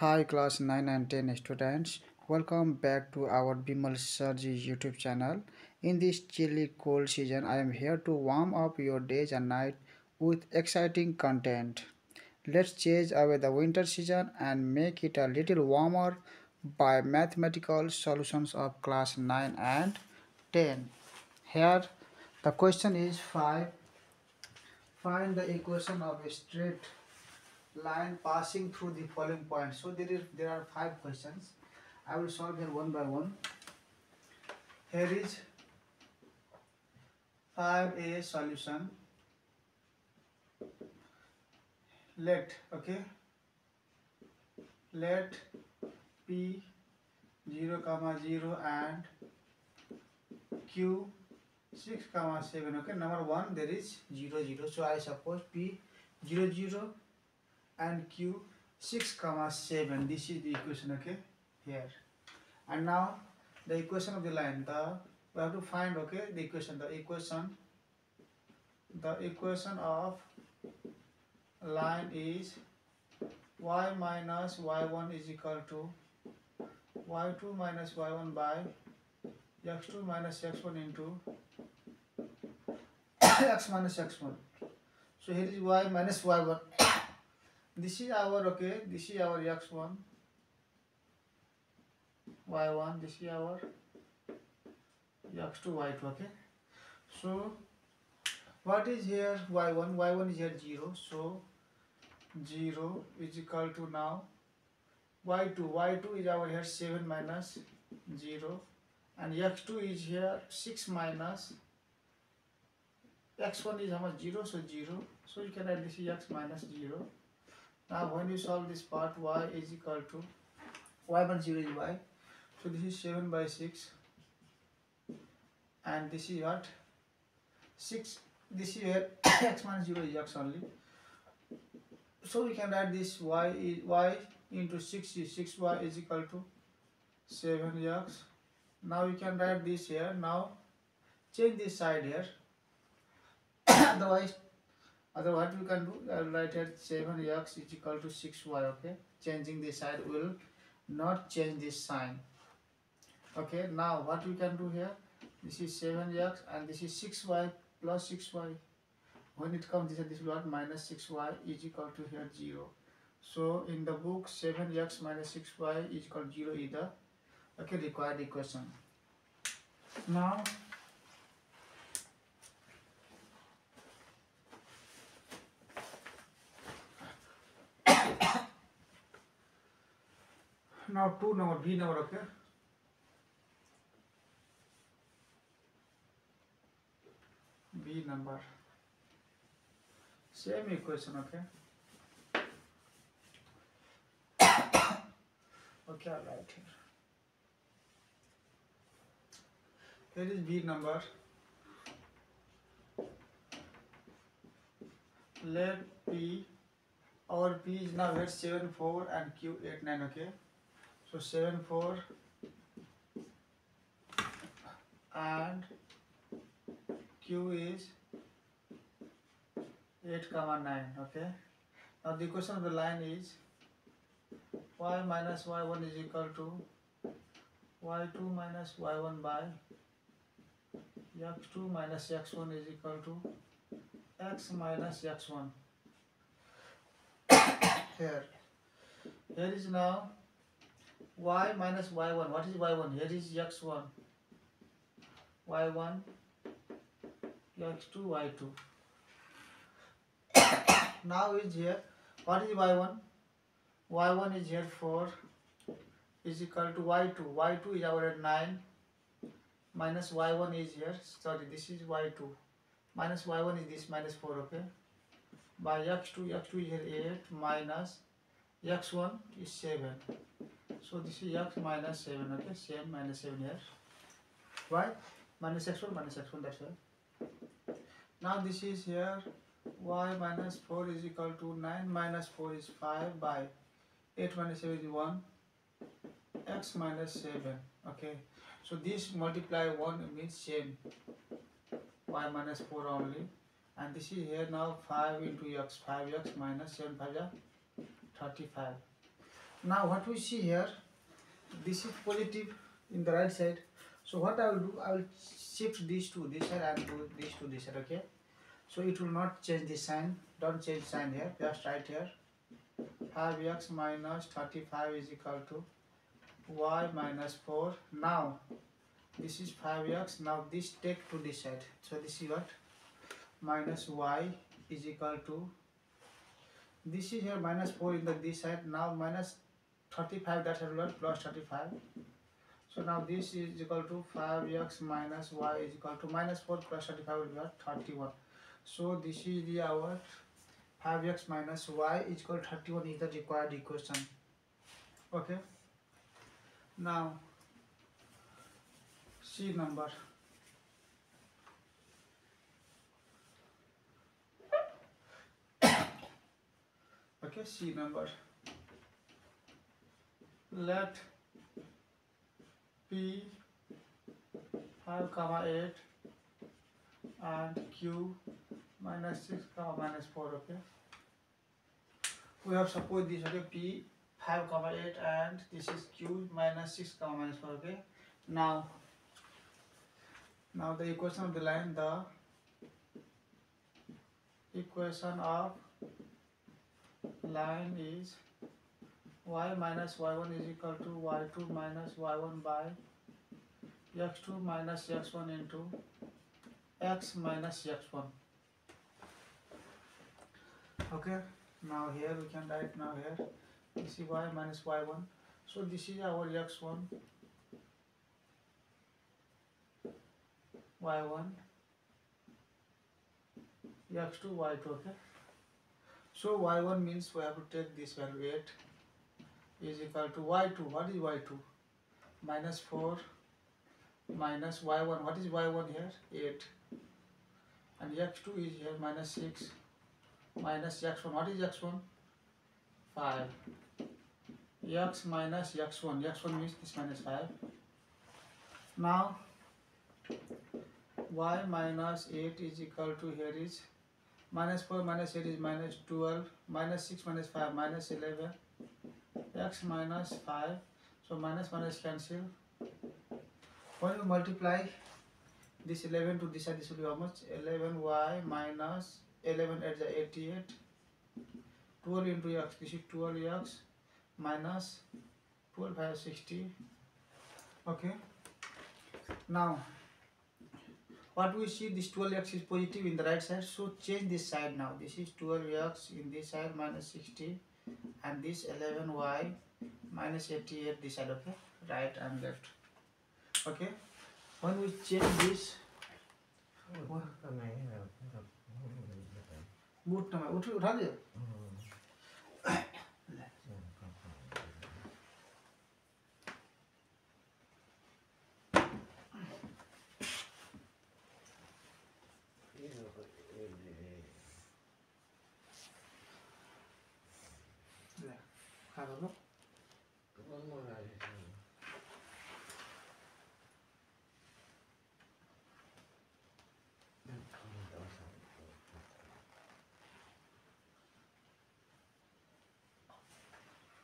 Hi class 9 and 10 students. Welcome back to our Bimal Sir G YouTube channel. In this chilly cold season, I am here to warm up your days and night with exciting content. Let's chase away the winter season and make it a little warmer by mathematical solutions of class 9 and 10. Here the question is 5. Find the equation of a straight line passing through the following points. So there is there are five questions. I will solve here one by one. Here is 5a solution. Let okay. Let p 0 comma 0 and q 6 comma 7 okay number 1 there is 0 0 so i suppose p 0 0 and q 6 comma 7 this is the equation okay? Here. And now the equation of the line the we have to find okay the equation the equation the equation of line is y minus y1 is equal to y2 minus y1 by x2 minus x1 into x minus x1 so here is y minus y1 this is our okay this is our x1 y1 this is our x2 y2 okay. So what is here? Y1 y1 is here 0 so 0 is equal to now y2 y2 is our here 7 minus 0 and x2 is here 6 minus x1 is how much? 0 so 0 so you can write this is x minus 0 now when you solve this part y is equal to y minus 0 is y. So this is 7 by 6 and this is what? 6 this is where x minus 0 is x only. So we can write this y is y into 6 is 6y is equal to 7x. Now we can write this here. Now change this side here. Otherwise other what we can do I will write here 7x is equal to 6y okay? Changing this side will not change this sign. Okay now what we can do here? This is 7x and this is 6y plus 6y when it comes this this will what minus 6y is equal to here 0 so in the book 7x minus 6y is equal to 0 is the okay required equation. Now now two number b number okay b number same equation okay okay I'll write here here is b number let p our p is now here 7 4 and q 8 9 okay so 7 4 and q is 8 comma 9 okay? Now the equation of the line is y minus y1 is equal to y2 minus y1 by x2 minus x1 is equal to x minus x1 here. Here is now y minus y1 what is y1 here is x1 y1 x2 y2 now is here what is y1 y1 is here 4 is equal to y2 y2 is our 9 minus y1 is here sorry this is y2 minus y1 is this minus 4 okay by x2 x2 is here 8 minus x1 is 7 so this is x minus 7 okay? Same minus 7 here. Why minus x1 minus x1 that's why now this is here. Y minus 4 is equal to 9 minus 4 is 5 by 8 minus 7 is 1 x minus 7 okay? So this multiply 1 means same. Y minus 4 only. And this is here now 5 into x 5x minus 7 5 35 now what we see here this is positive in the right side. So what i will do i will shift this to this side and do this to this side okay? So it will not change the sign. Don't change sign here. Just write here. 5x minus 35 is equal to y minus 4 now this is 5x now this take to this side. So this is what? Minus y is equal to this is here minus 4 in the this side. Now minus 35 that side will plus 35 so now this is equal to 5x minus y is equal to minus 4 plus 35 will be what 31 so this is the our 5x minus y is equal to 31 is the required equation okay now c number okay c number let p 5 comma 8 and q minus 6 comma minus 4 okay we have suppose this okay p 5 comma 8 and this is q minus 6 comma minus 4 okay now now the equation of the line the equation of line is y minus y1 is equal to y2 minus y1 by x2 minus x1 into x minus x1 okay now here we can write now here. This is y minus y1 so this is our x1 y1 x2 y2 okay? So y1 means we have to take this value 8 is equal to y2 what is y2 minus 4 minus y1 what is y1 here? 8 and x2 is here minus 6 minus x1 what is x1 5 x minus x1 x1 means this minus 5 now y minus 8 is equal to here is minus 4 minus 8 is minus 12 minus 6 minus 5 minus 11 x minus 5 so minus minus cancel. When you multiply this 11 to this side this will be how much? 11y minus 11 at the 88 12 into x this is 12x minus 12 5 60 okay. Now what we see this 12x is positive in the right side. So change this side now. This is 12x in this side minus 60 and this 11y minus 88 this side okay right and left okay when we change this ना उठ 하나도 그건 몰라야지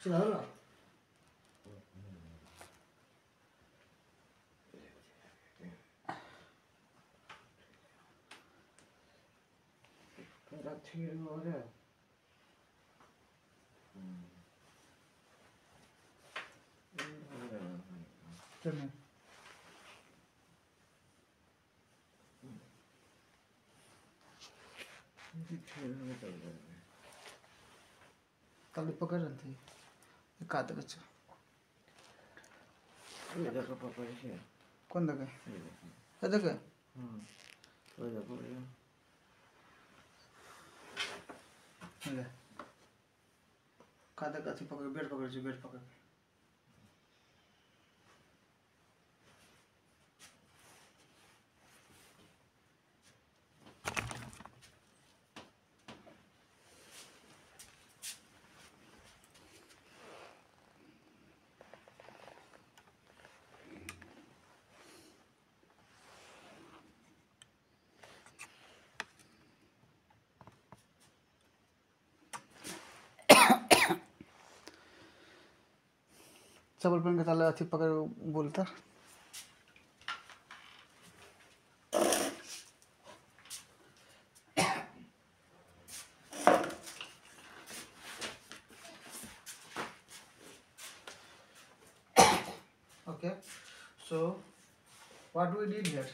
지나가라 나 튀기는 거래 समय कल पकड़ रहे थे कात कच ये कहा था बच्चा कौन देखे ये देखे हम्म ये देखो भैया कात था पकड़, बेड पकड़ बेड पकड़. चप्पल पहन के ताले अथी पकड़ के बोलता okay so what do we did here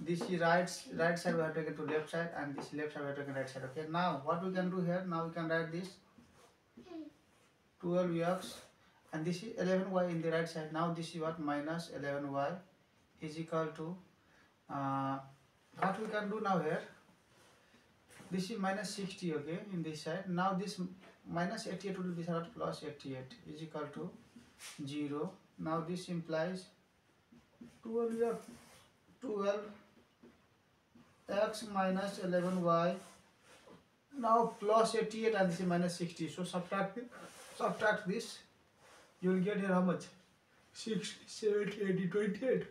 this is right right side we have taken to left side and this left side we have taken right side okay now what we can do here now we can write this 12x and this is 11y in the right side. Now this is what minus 11y is equal to uh, what we can do now here? This is minus 60 okay in this side. Now this minus 88 will be what plus 88 is equal to 0 now this implies 12 12 x minus 11y now plus 88 and this is minus 60 so subtract subtract this you will get here how much? 6 70 80 28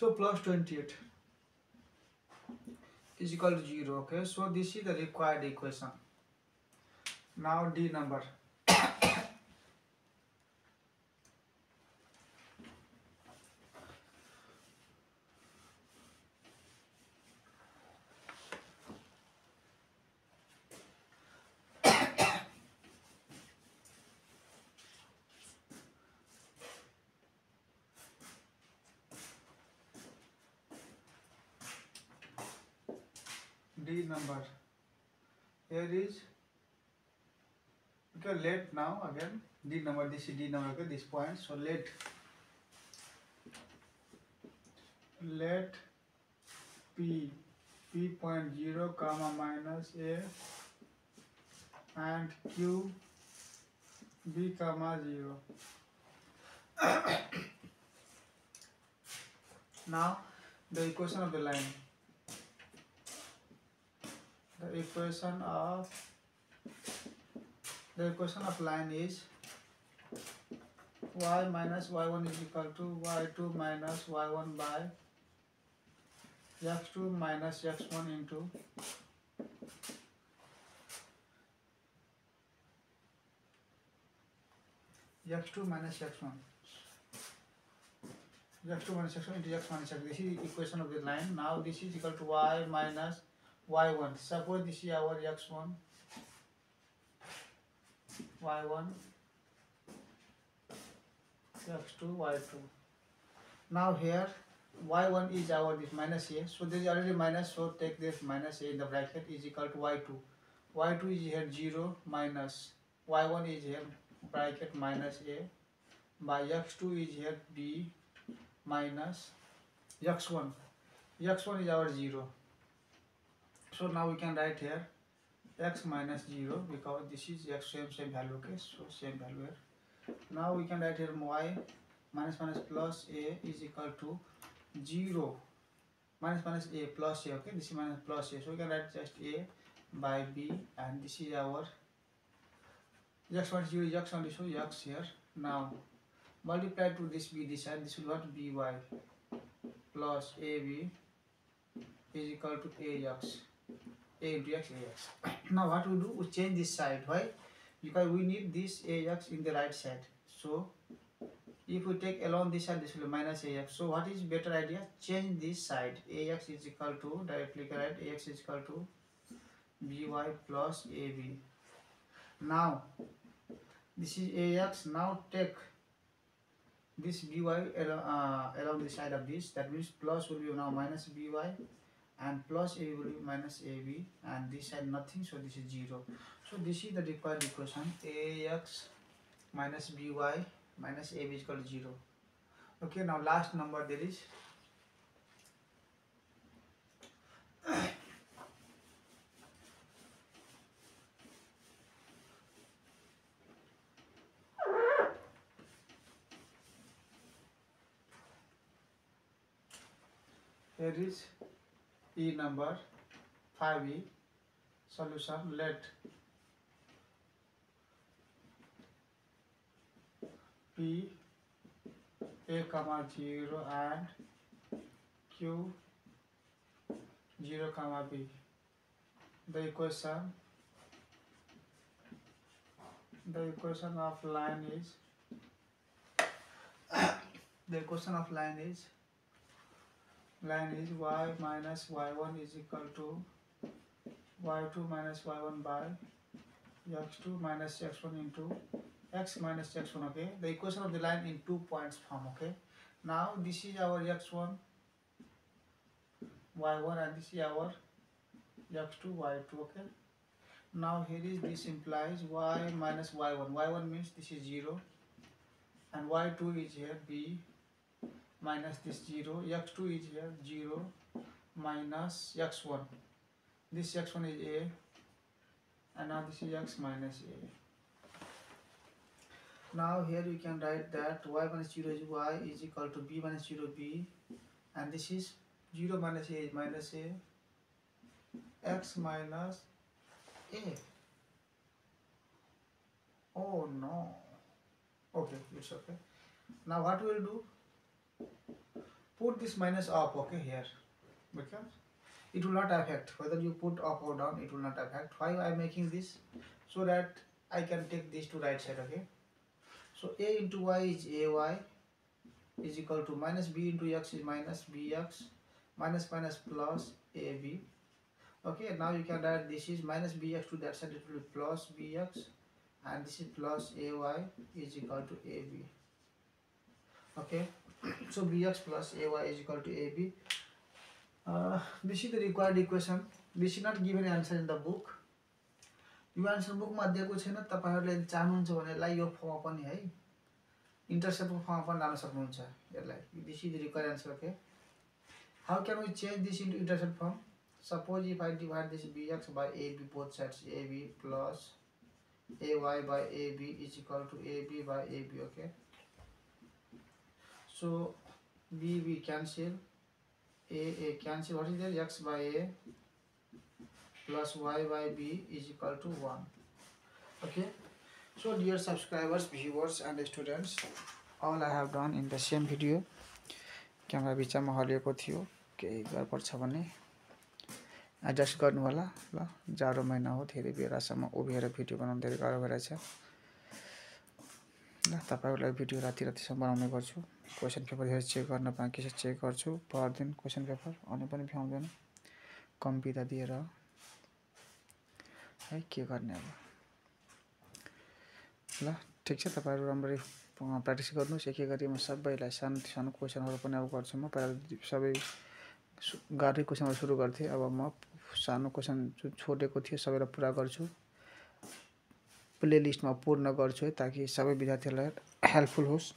so plus 28 is equal to 0 okay? So this is the required equation. Now d number number. Here is okay. Let now again D number. This is D number. Okay, this point. So let let P P point zero comma minus A and Q B comma zero. now the equation of the line. The equation of the equation of line is y minus y1 is equal to y2 minus y1 by x2 minus x1 into x2 minus x1 x2 minus x1 into x minus x this is equation of the line now this is equal to y minus y1 suppose this is our x1 y1 x2 y2 now here y1 is our this minus a so there is already minus so take this minus a in the bracket is equal to y2 y2 is here 0 minus y1 is here bracket minus a by x2 is here b minus x1 x1 is our 0 so now we can write here x minus 0 because this is x same same value okay? So same value here. Now we can write here y minus minus plus a is equal to 0 minus minus a plus a okay? This is minus plus a. So we can write just a by b and this is our x one 0 is x only so x here. Now multiply to this b this side this will what? By plus ab is equal to ax a into x ax now what we do we change this side. Why? Because we need this ax in the right side. So if we take along this side this will be minus ax so what is better idea? Change this side. Ax is equal to directly write ax is equal to by plus ab now this is ax now take this by uh, along the side of this. That means plus will be now minus by and plus a will be minus ab and this side nothing so this is 0 so this is the required equation ax minus by minus ab is equal to 0 okay now last number there is here is E number 5E solution let P A comma 0 and Q 0 comma B the equation the equation of line is the equation of line is line is y minus y1 is equal to y2 minus y1 by x2 minus x1 into x minus x1 okay? The equation of the line in two points form okay? Now this is our x1 y1 and this is our x2 y2 okay? Now here is this implies y minus y1 y1 means this is 0 and y2 is here b minus this 0 x2 is here 0 minus x1 this x1 is a and now this is x minus a. Now here you can write that y minus 0 is y is equal to b minus 0 b and this is 0 minus a is minus a x minus a. Oh no. Okay it's okay. Now what we'll do this minus up okay here. Because it will not affect. Whether you put up or down it will not affect. Why i'm making this? So that i can take this to right side okay? So a into y is ay is equal to minus b into x is minus bx minus minus plus ab okay now you can write this is minus bx to that side it will be plus bx and this is plus ay is equal to ab okay so b x plus a y is equal to a b this is the required equation this is not given answer in the book yo answer बुकमा दिएको छैन तपाईँहरूले चाहनुहुन्छ भने यसलाई यो firm पनि है इन्टरसेप firm पनि लान सक्नुहुन्छ यसलाई। This is the require answer okay how can we change this into intercept form suppose if इफाइ divide b x by a b both sides a b plus a y by a b is equal to a b by a b okay so b we cancel a a cancel what is there x by a plus y by b is equal to 1 okay so dear subscribers viewers and students all i have done in the same video camera बिचमा हलिएको थियो केही गडबड छ भने adjust गर्नु होला ल जाडो महिना हो धेरै बेलासम्म उभिएर भिडियो बनाउनु धेरै गाह्रो भइरहेछ ल तपाईँहरूलाई भिडियो राति रातिसम्म बनाउने गर्छु। क्वेसन पेपर हेरेर चेक गर्न बाँकी छ चेक गर्छु। पर दिन क्वेसन पेपर अनि पनि भ्याउँदैन। कम बिदा दिएर। है के गर्ने अब? ल ठिक छ तपाईँहरू राम्ररी प्र्याक्टिस गर्नुहोस्। एक एक गरी म सबैलाई सानो सानो क्वेसनहरू पनि अब गर्छु म। पहिला सबै गाह्रै क्वेसनहरू सुरु गर्थेँ। अब म सानो क्वेसन जुन छोडेको थियो सबैलाई पुरा गर्छु। प्ले लिस्टमा पूर्ण गर्छु है ताकि सबै विद्यार्थीहरूलाई हेल्पफुल होस्।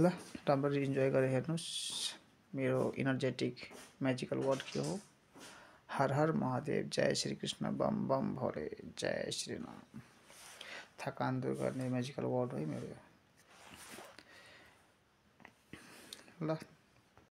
ल राम्ररी इन्जोय गरेर हेर्नुहोस् मेरो इनर्जेटिक म्याजिकल वर्ड के हो? हर हर महादेव जय श्री कृष्ण बम बम भोले जय श्री राम थकान दूर गर्ने म्याजिकल वर्ड हो है मेरो। ल